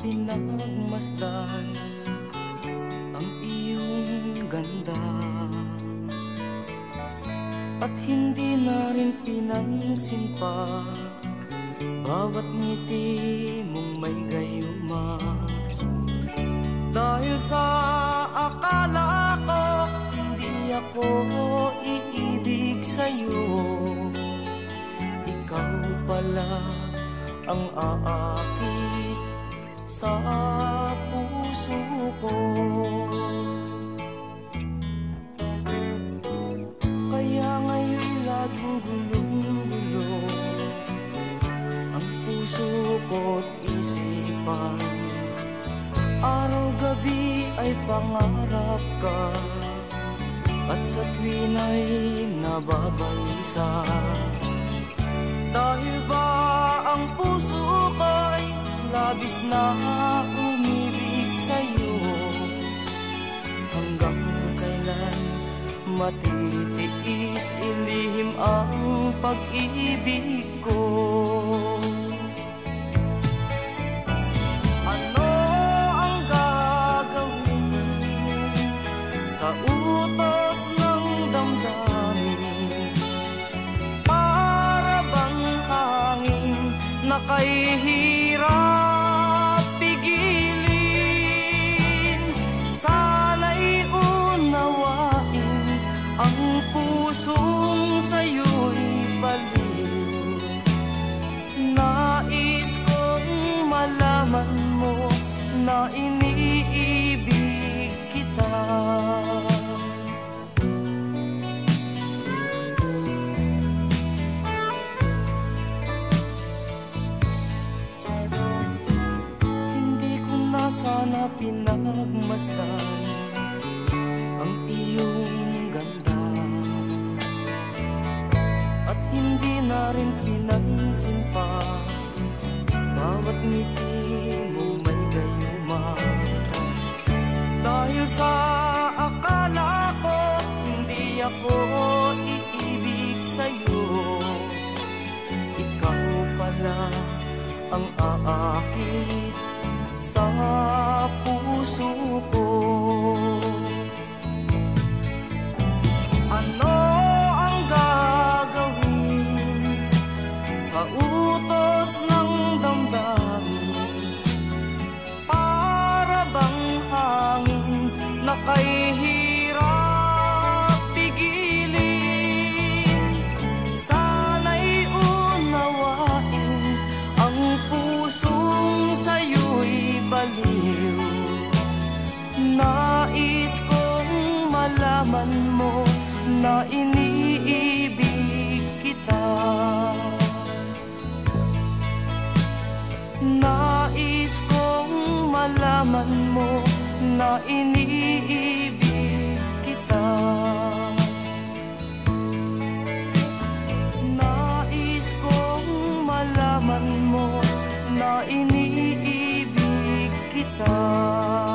pinagmasdan ang iyong ganda. At hindi na rin pinansin pa Bawat ngiti mong may gayuma. Dahil sa akala ko Hindi ako iibig sa'yo. Ikaw pala ang aakit sa puso ko. Kaya ngayon laging gulong-gulo Ang puso ko't isipan. Araw-gabi ay pangarap ka At sa tuwin ay nababalisa labis na umibig sa'yo. Hanggang kailan matitiis ilihim ang pag-ibig ko. Ano ang gagawin sa utos ng damdamin? Para bang hangin na kay iniibig kita. Hindi ko na sana pinagmasdan ang iyong ganda. At hindi na rin pinansin pa bawat ngiti sa akala ko hindi ako iibig sa'yo. Ikaw pala ang aakit sa puso ko. Ano ang gagawin sa utos ng kay hirap pigilin. Sana'y unawain ang pusong sa'yo'y baliw. Nais kong malaman mo na iniibig kita na iniibig kita. Nais kong malaman mo na iniibig kita